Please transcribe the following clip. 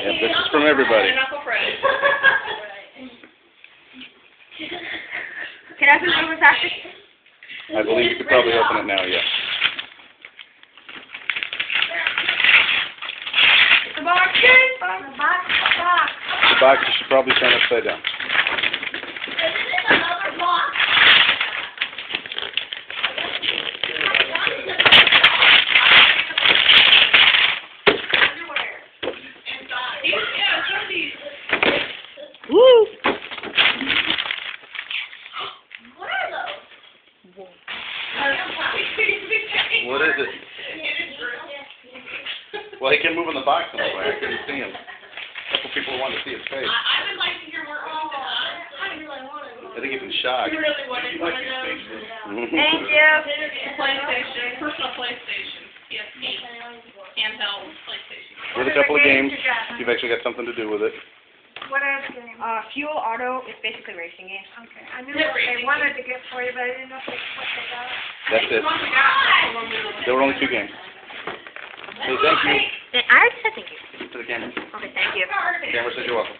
Yeah, this is from everybody. And Uncle Fred. Can I have this over faster? I believe you could probably open it now, yeah. The box, yes, box. The box, box. The box you should probably turn upside down. another box. Yeah, show these. Woo! What are those? What is it? Well, he can move in the box somewhere. I couldn't see him. A couple people wanted to see his face. I, I would like to hear more about that. I really want to. I think he's in shock. You really wanted one of those? Thank you. PlayStation, personal PlayStation, PSP, handheld PlayStation. With a couple of games, you've actually got something to do with it. What are the games? Uh, Full Auto is basically racing games. Okay, I knew what they wanted to get for you, but I didn't know what they got. That's it. The one we got, that's the one we were looking There were only two games. Hey, thank you. I already said thank you. To the camera. Okay, thank you. The camera says you're welcome.